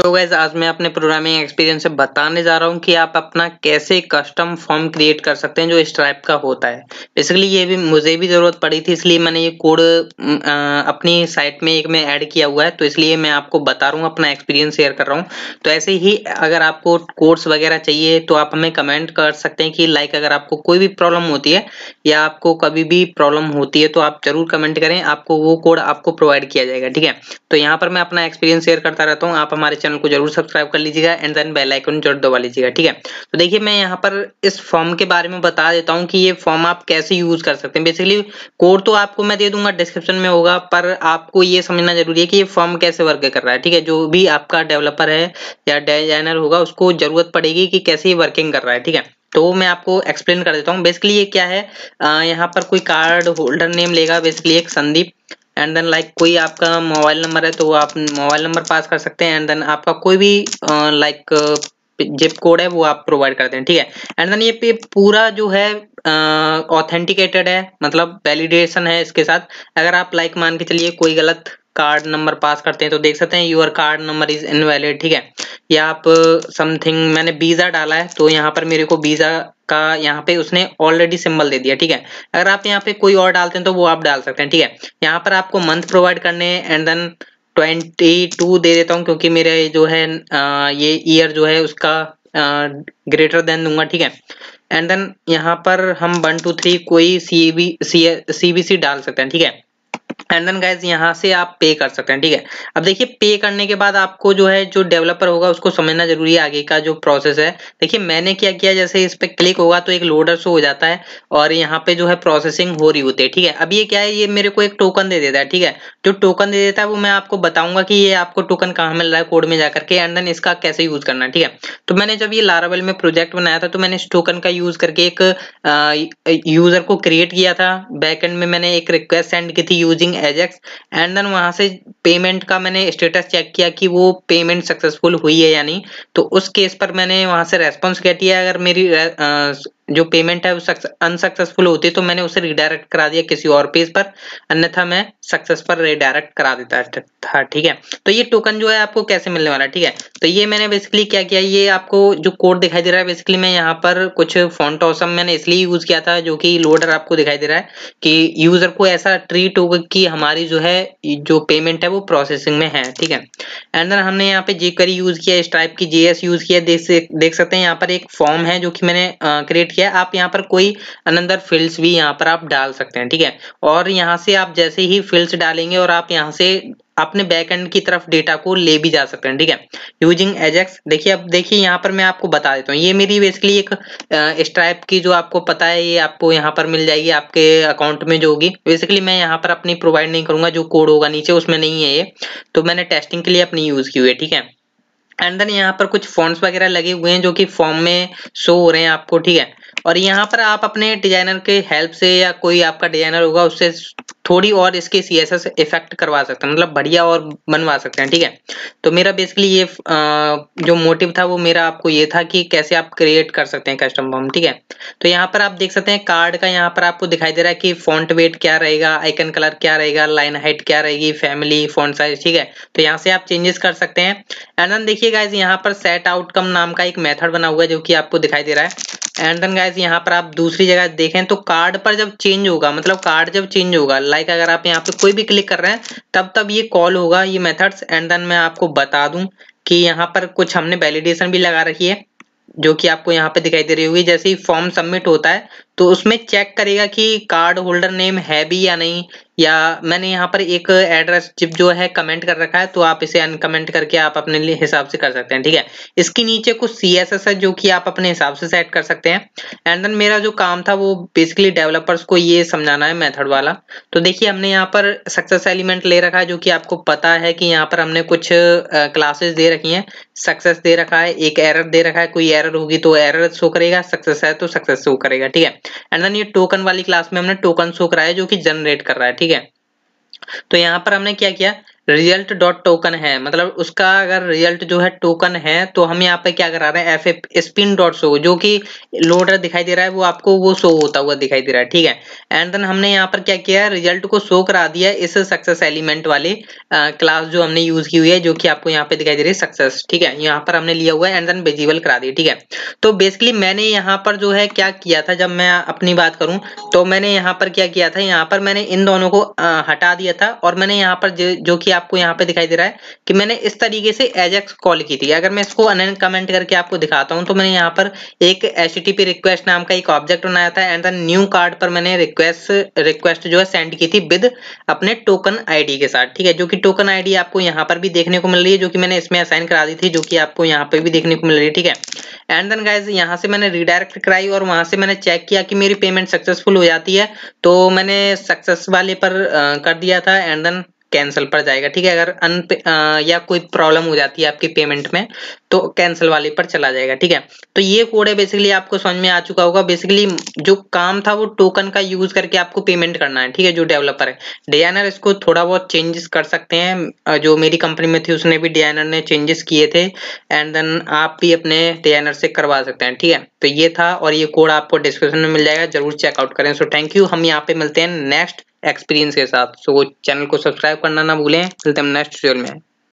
तो गैस आज मैं अपने प्रोग्रामिंग एक्सपीरियंस से बताने जा रहा हूँ कि आप अपना कैसे कस्टम फॉर्म क्रिएट कर सकते हैं जो इस टाइप का होता है। बेसिकली ये भी, मुझे भी ज़रूरत पड़ी थी, इसलिए मैंने ये कोड अपनी साइट में एक में ऐड किया हुआ है तो इसलिए मैं आपको बता रहा हूँ, अपना एक्सपीरियंस शेयर कर रहा हूँ। तो ऐसे ही अगर आपको कोर्स वगैरह चाहिए तो आप हमें कमेंट कर सकते हैं कि लाइक अगर आपको कोई भी प्रॉब्लम होती है, या आपको कभी भी प्रॉब्लम होती है तो आप ज़रूर कमेंट करें, आपको वो कोड आपको प्रोवाइड किया जाएगा, ठीक है? तो यहाँ पर मैं अपना एक्सपीरियंस शेयर करता रहता हूँ, आप हमारे को ज़रूर सब्सक्राइब कर लीजिएगा एंड देन बेल आइकन ज़रूर दबा लीजिएगा, ठीक है? तो देखिए, मैं यहाँ पर इस फॉर्म के बारे में बता देता हूँ कि ये फॉर्म आप कैसे यूज़ कर सकते हैं। बेसिकली कोड तो आपको मैं दे दूँगा डिस्क्रिप्शन में होगा, पर आपको ये समझना ज़रूरी है कि ये फॉर्म कैसे वर्क कर रहा है, ठीक है? जो भी आपका डेवलपर है या डिज़ाइनर होगा, उसको ज़रूरत पड़ेगी कि कैसे ये वर्किंग कर रहा है, ठीक है? तो मैं आपको एक्सप्लेन कर देता हूँ। बेसिकली ये क्या है? यहाँ पर कोई कार्ड होल्डर नेम लेगा बेसिकली एक संदीप। एंड देन लाइक कोई आपका मोबाइल नंबर है तो आप मोबाइल नंबर पास कर सकते हैं। एंड देन आपका कोई भी लाइक जिप कोड है, वो आप प्रोवाइड करते हैं ठीक है? एंड देन ये पूरा जो है ऑथेंटिकेटेड है मतलब वैलिडेशन है इसके साथ। अगर आप लाइक मान के चलिए कोई गलत कार्ड नंबर पास करते हैं तो देख सकते हैं your card number is invalid ठीक है? या आप समथिंग मैंने वीज़ा डाला है तो यहाँ पर मेरे को वीज़ा का यहाँ पे उसने ऑलरेडी सिंबल दे दिया ठीक है? अगर आप यहाँ पे कोई और डालते हैं तो वो आप डाल सकते हैं ठीक है? यहाँ पर आपको मंथ प्रोवाइड करने एंड देन ट्वेंटी टू दे देता हूँ क्योंकि मेरे जो है आ, ये ईयर जो है उसका ग्रेटर देन दूँगा ठीक है? एंड देन यहाँ पर हम वन टू थ्री कोई C B C B C डाल सकते हैं ठीक है? एंड देन गाइज़ यहाँ से आप पे कर सकते हैं, ठीक है? अब देखिए पे करने के बाद आपको जो है, जो डेवलपर होगा, उसको समझना ज़रूरी है आगे का जो प्रोसेस है। देखिए, मैंने क्या किया, जैसे इस पे क्लिक होगा तो एक लोडर शो हो जाता है और यहाँ पे जो है प्रोसेसिंग हो रही होती है, ठीक है? अब ये क्या है, ये मेरे को एक टोकन दे देता है, ठीक है? जो टोकन दे देता है, वो मैं आपको बताऊँगा कि ये आपको टोकन कहाँ मिल रहा है कोड में जाकर के एंड देन इसका कैसे यूज़ करना है, ठीक है? तो मैंने जब ये लारावेल में प्रोजेक्ट बनाया था तो मैंने इस टोकन का यूज़ करके एक यूज़र को क्रिएट किया था। बैक एंड में मैंने एक रिक्वेस्ट सेंड की थी यूजिंग एजेक्स एंड देन वहाँ से पेमेंट का मैंने स्टेटस चेक किया कि वो पेमेंट सक्सेसफुल हुई है या नहीं। तो उस केस पर मैंने वहाँ से रेस्पॉन्स किया। अगर मेरी जो पेमेंट है वो अनसक्सेसफुल होती तो मैंने उसे रिडायरेक्ट करा दिया किसी और पेज पर। अन्यथा मैं सक्सेस पर रिडायरेक्ट करा देता था ठीक है? तो ये टोकन जो है आपको कैसे मिलने वाला ठीक है? तो ये मैंने बेसिकली क्या किया, ये आपको जो कोड दिखाई दे रहा है बेसिकली मैं यहाँ पर कुछ फॉन्ट ऑसम मैंने इसलिए यूज़ किया था, जो कि लोडर आपको दिखाई दे रहा है कि यूज़र को ऐसा ट्रीट होगा कि हमारी जो है, जो पेमेंट है वो प्रोसेसिंग में है, ठीक है? एंड देन हमने यहाँ पे जेकरी यूज़ किया, इस टाइप की जेएस यूज़ किया, देख देख सकते हैं यहाँ पर एक फॉर्म है जो कि मैंने क्रिएट किया आप यहाँ पर कोई अनदर फील्ड्स भी यहाँ पर आप डाल सकते हैं, ठीक है? और यहाँ से आप जैसे ही फील्ड्स डालेंगे और आप यहाँ से अपने बैकएंड की तरफ़ डेटा को ले भी जा सकते हैं, ठीक है? यूजिंग एजेक्स देखिए, अब देखिए, यहाँ पर मैं आपको बता देता हूँ। ये मेरी बेसिकली एक स्ट्राइप की जो आपको पता है, ये आपको यहाँ पर मिल जाएगी आपके अकाउंट में जो होगी। बेसिकली मैं यहाँ पर अपनी प्रोवाइड नहीं करूँगा, जो कोड होगा नीचे, उसमें नहीं है ये। तो मैंने टेस्टिंग के लिए अपनी यूज़ की हुई है, ठीक है? एंड देन यहाँ पर कुछ फॉन्ट्स वगैरह लगे हुए हैं, जो कि फॉर्म में शो हो रहे हैं आपको, ठीक है? और यहाँ पर आप अपने डिज़ाइनर के हेल्प से या कोई आपका डिज़ाइनर होगा, उससे थोड़ी और इसके सी एस एस इफ़ेक्ट करवा सकते हैं मतलब बढ़िया और बनवा सकते हैं, ठीक है? तो मेरा बेसिकली ये जो मोटिव था वो मेरा आपको ये था कि कैसे आप क्रिएट कर सकते हैं कस्टम फॉर्म ठीक है? तो यहाँ पर आप देख सकते हैं कार्ड का यहाँ पर आपको दिखाई दे रहा है कि फॉन्ट वेट क्या रहेगा आइकन कलर क्या रहेगा लाइन हाइट क्या रहेगी फैमिली फॉन्ट साइज़ ठीक है? तो यहाँ से आप चेंजेस कर सकते हैं। एंड देन देखिए गाइज़ यहाँ पर सेट आउटकम नाम का एक मेथड बना हुआ है जो कि आपको दिखाई दे रहा है। एंड देन गाइस यहाँ पर आप दूसरी जगह देखें तो कार्ड पर जब चेंज होगा मतलब कार्ड जब चेंज होगा लाइक like अगर आप यहाँ पे कोई भी क्लिक कर रहे हैं, तब तब ये कॉल होगा, ये मेथड्स एंड देन मैं आपको बता दूँ कि यहाँ पर कुछ हमने वैलिडेशन भी लगा रखी है, जो कि आपको यहाँ पे दिखाई दे रही होगी। जैसे ही फॉर्म सबमिट होता है तो उसमें चेक करेगा कि कार्ड होल्डर नेम है भी या नहीं। या मैंने यहाँ पर एक एड्रेस जिप जो है कमेंट कर रखा है तो आप इसे अनकमेंट करके आप अपने हिसाब से कर सकते हैं, ठीक है? इसके नीचे कुछ सी एस एस है जो कि आप अपने हिसाब से सेट कर सकते हैं। एंड देन मेरा जो काम था वो बेसिकली डेवलपर्स को ये समझाना है मेथड वाला। तो देखिए, हमने यहाँ पर सक्सेस एलिमेंट ले रखा है, जो कि आपको पता है कि यहाँ पर हमने कुछ क्लासेस दे रखी हैं। सक्सेस दे रखा है, एक एरर दे रखा है, कोई एरर होगी तो एरर शो करेगा सक्सेस है तो सक्सेस शो करेगा, ठीक है? एंड देन ये टोकन वाली क्लास में हमने टोकन शो कराया, जो कि जनरेट कर रहा है, ठीक है? तो यहाँ पर हमने क्या किया? रिज़ल्ट डॉट टोकन है। मतलब उसका अगर रिज़ल्ट जो है टोकन है तो हम यहाँ पे क्या करा रहे हैं एफ़ स्पिन डॉट शो जो कि लोडर दिखाई दे रहा है, वो आपको वो शो होता हुआ दिखाई दे रहा है, ठीक है? एंड देन हमने यहाँ पर क्या किया रिज़ल्ट को शो करा दिया इस सक्सेस एलिमेंट वाले क्लास जो हमने यूज़ की हुई है, जो कि आपको यहाँ पे दिखाई दे रही है सक्सेस ठीक है? यहाँ पर हमने लिया हुआ है एंड देन विजिबल करा दिया, ठीक है? तो बेसिकली मैंने यहाँ पर जो है क्या किया था, जब मैं अपनी बात करूँ तो मैंने यहाँ पर क्या किया था, यहाँ पर मैंने इन दोनों को हटा दिया था, और मैंने यहाँ पर जो कि आपको यहाँ पे दिखाई दे रहा है कि मैंने इस तरीके से एजेक्स कॉल की थी। अगर मैं इसको अन कमेंट करके आपको दिखाता हूँ तो मैंने यहाँ पर एक एच रिक्वेस्ट नाम का एक ऑब्जेक्ट बनाया था एंड न्यू कार्ड पर मैंने रिक्वेस्ट रिक्वेस्ट जो है सेंड की थी विद अपने टोकन आईडी के साथ, ठीक है? जो कि टोकन आईडी आपको यहाँ पर भी देखने को मिल रही है, जो कि मैंने इसमें असाइन करा दी थी, जो कि आपको यहाँ पे भी देखने को मिल रही है, ठीक है? एंड देन गाइज़ यहाँ से मैंने रिडायरेक्ट कराई और वहाँ से मैंने चेक किया कि मेरी पेमेंट सक्सेसफुल हो जाती है तो मैंने सक्सेस वाले पर कर दिया था एंड देन कैंसिल पर जाएगा, ठीक है? अगर अन या कोई प्रॉब्लम हो जाती है आपकी पेमेंट में तो कैंसिल वाले पर चला जाएगा, ठीक है? तो ये कोड है बेसिकली आपको समझ में आ चुका होगा। बेसिकली जो काम था वो टोकन का यूज़ करके आपको पेमेंट करना है, ठीक है? जो डेवलपर है। डिज़ाइनर इसको थोड़ा बहुत चेंजेस कर सकते हैं। जो मेरी कंपनी में थी, उसने भी डिज़ाइनर ने चेंजेस किए थे। एंड देन आप भी अपने डिज़ाइनर से करवा सकते हैं, ठीक है? तो ये था, और ये कोड आपको डिस्क्रिप्शन में मिल जाएगा। ज़रूर चेकआउट करें। सो थैंक यू हम यहाँ पे मिलते हैं नेक्स्ट एक्सपीरियंस के साथ। सो चैनल को सब्सक्राइब करना ना भूलें। मिलते हैं नेक्स्ट वीडियो में।